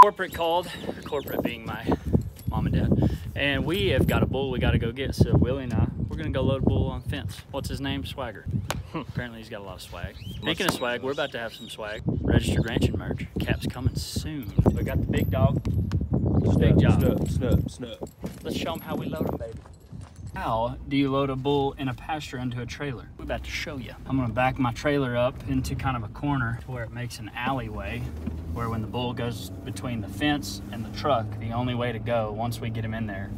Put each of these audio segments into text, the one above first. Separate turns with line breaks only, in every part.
Corporate called, corporate being my mom and dad, and we have got a bull we got to go get. So Willie and I, we're gonna go load a bull on fence. What's his name? Swagger. Hmm. Apparently he's got a lot of swag. Speaking of swag, we're about to have some swag. Registered ranching merch. Cap's coming soon. We got the big dog. Big job.
Snup, snup, snup.
Let's show them how we load them, baby. How do you load a bull in a pasture into a trailer? We're about to show you. I'm gonna back my trailer up into kind of a corner to where it makes an alleyway where when the bull goes between the fence and the truck, the only way to go once we get him in there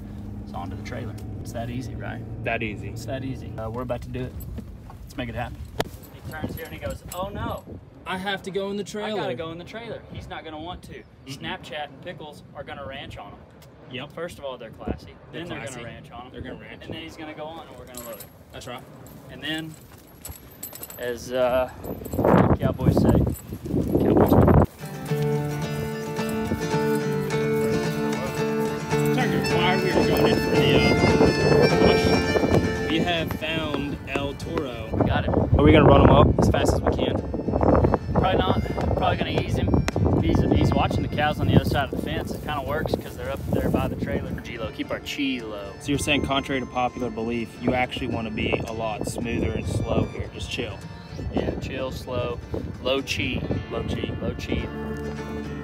is onto the trailer. It's that easy, right?
That easy.
It's that easy. Uh, we're about to do it. Let's make it happen. He turns here and he goes, oh no,
I have to go in the trailer.
I gotta go in the trailer. He's not gonna want to. Snapchat and Pickles are gonna ranch on him.
Yep,
First of all, they're classy.
They're
then they're
classy.
gonna ranch on them.
they're gonna ranch.
And then he's gonna go on and we're gonna load it.
That's right.
And then, as uh, cowboys say, cowboys.
Tucker, while we are going in for the uh, push, we have found El Toro.
Got it.
Are we gonna run him up as fast as we can?
Probably not. Probably gonna ease him. He's, he's watching the cows on the other side of the fence. It kind of works because they're up there by the trailer. G-Lo, keep our chi low.
So you're saying, contrary to popular belief, you actually want to be a lot smoother and slow here. Just chill.
Yeah, chill, slow, low chi, low chi, low chi.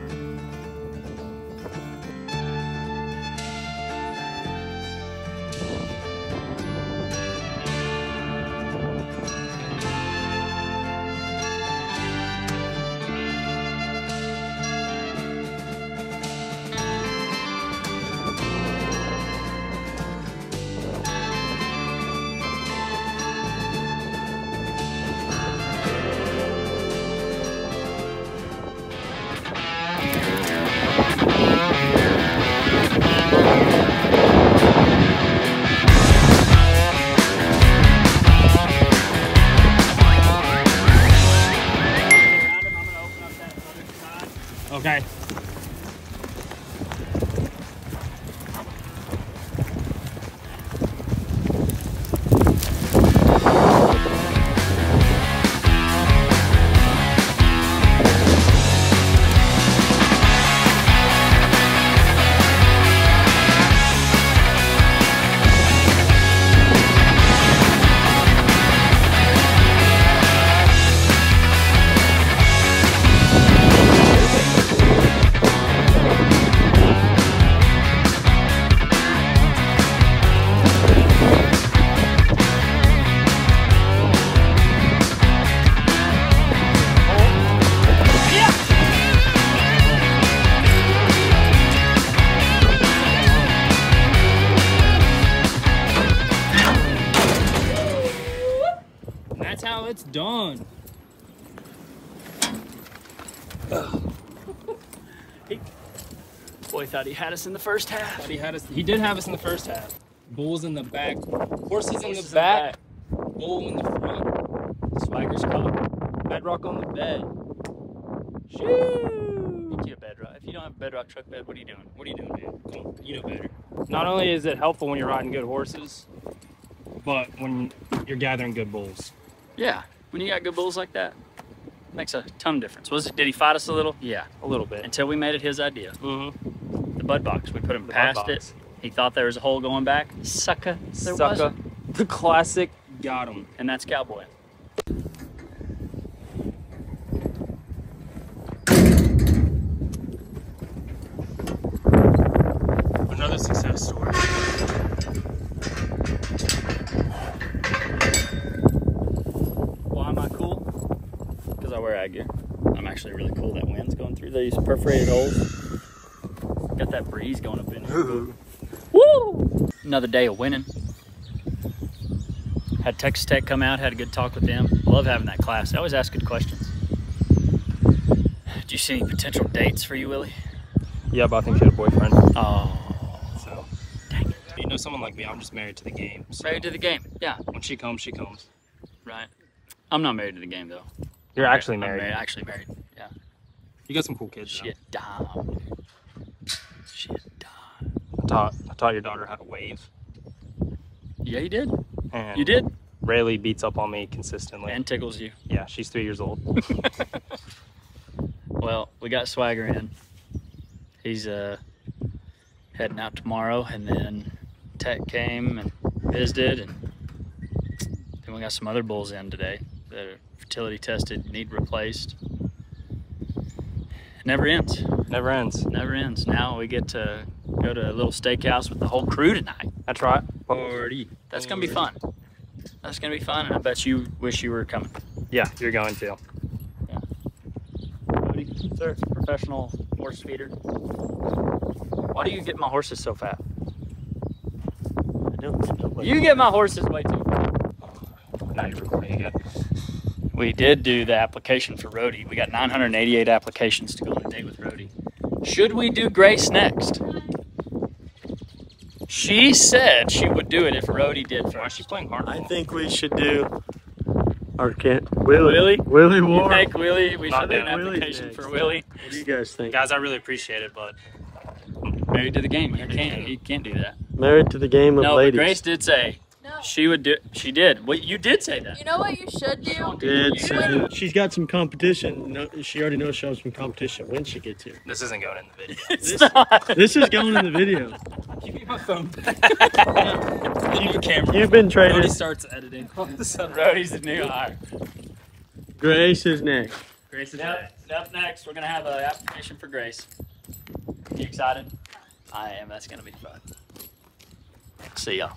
Okay. How.
Boy thought he had us in the first half.
But he had us. He did have us in the first half. Bulls in the back, horses in
Horses
the back, bull in the front,
Swagger's caught.
bedrock on the bed.
You get a bedrock. If you don't have a bedrock truck bed, what are you doing?
What are you doing, man? Come on, you know better. Not only is it helpful when you're riding good horses, but when you're gathering good bulls.
Yeah, when you got good bulls like that, makes a ton of difference. Was it? Did he fight us a little? Yeah,
A little bit.
until we made it his idea.
Mm-hmm.
The bud box. We put him
The
past it. He thought there was a hole going back. Sucker, there
Sucker.
wasn't.
The classic got him.
And that's cowboy.
Another success story.
Why am I cool? Because I wear ag gear. I'm actually really cool. That wind's going through these perforated holes. Got that breeze going up in here. Woo! Another day of winning. Had Texas Tech come out, had a good talk with them. Love having that class. They always ask good questions. Do you see any potential dates for you, Willie?
Yeah, but I think she had a boyfriend.
Oh,
So,
dang it.
you know, someone like me, I'm just married to the game. So
Married to the game. Yeah,
when she comes, she comes.
right. I'm not married to the game, though.
You're actually
I'm
married.
Actually married. Yeah.
You got some cool kids. though.
Shit, down. Shit, down.
I taught, I taught your daughter how to wave.
Yeah, you did.
And
You did.
Rayleigh beats up on me consistently.
And tickles you.
yeah, she's three years old.
Well, we got Swagger in. He's uh heading out tomorrow, and then Tech came and visited, and then we got some other bulls in today that are fertility tested, need replaced. It never ends.
Never ends.
Never ends. Now we get to go to a little steakhouse with the whole crew tonight.
That's right.
Party. That's gonna be fun. That's gonna be fun, and I bet you wish you were coming.
Yeah, you're going to. Yeah.
Cody, sir, professional horse feeder. Why do you get my horses so fat?
I don't
You get my horses way too fat.
Now you're recording again.
We did do the application for Rhodey. We got 988 applications to go on a date with Rhodey. Should we do Grace next? She said she would do it if Rhodey did
Why is she playing hard?
I think we should do our can't Willie
Willie?
Willie
You
War.
think Willie? We
Not
should do an application
next.
for Willie.
What do you guys think?
Guys, I really appreciate it, but
Married to the game. You can't. You can't do that.
Married to the game of
No, but
ladies.
Grace did say
No.
She would do. She did. Well, you did say that.
You know what you should do?
It's,
You
uh, she's got some competition. No, she already knows she has some competition when she gets here.
this isn't going in the video.
It's
This-
not.
This is going in the video.
Give me my phone
New camera.
You've been traded.
starts editing. Rhodey's the new hire.
Grace is next.
Grace is up. Up next, we're gonna have an application for Grace. You excited? I am. That's gonna be fun. See y'all.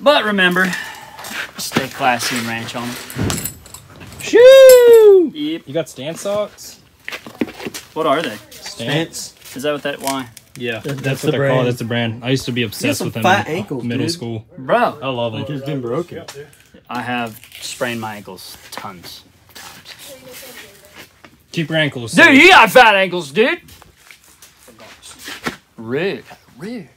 But remember, stay classy and ranch on. 'em.
Shoo!
Yep.
You got Stance socks?
What are they?
Stance?
Is that what that? Why?
Yeah,
That's
that's,
the
they're
brand.
called. That's the brand. I used to be obsessed with them
fat
in
ankles,
middle
dude.
school.
Bro,
I love them.
Like it's been broken.
I have sprained my ankles tons.
Keep your ankles.
Dude,
safe.
you got fat ankles, dude. Rude. Rude.